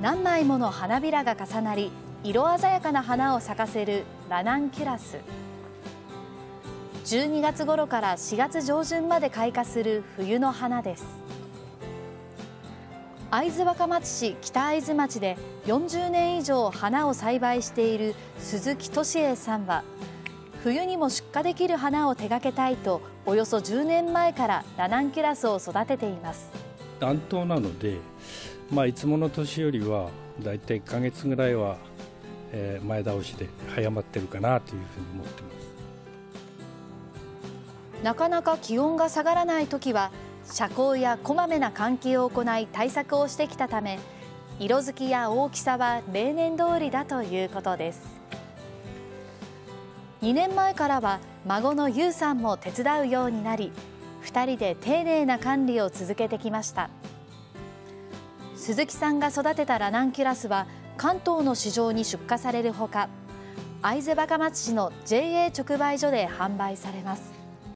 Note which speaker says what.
Speaker 1: 何枚もの花びらが重なり色鮮やかな花を咲かせるラナンキュラス。12月頃から4月上旬まで開花する冬の花です。会津若松市北会津町で40年以上花を栽培している鈴木俊恵さんは冬にも出荷できる花を手掛けたいとおよそ10年前からラナンキュラスを育てています。
Speaker 2: 暖冬なので、まあ、いつもの年よりはだいたい1ヶ月ぐらいは、えー、前倒しで早まってるかなというふうに思ってます。
Speaker 1: なかなか気温が下がらない時は遮光やこまめな換気を行い対策をしてきたため色づきや大きさは例年通りだということです。2年前からは孫の優さんも手伝うようになり2人で丁寧な管理を続けてきました。鈴木さんが育てたラナンキュラスは関東の市場に出荷されるほか会津若松市の JA 直売所で販売されます。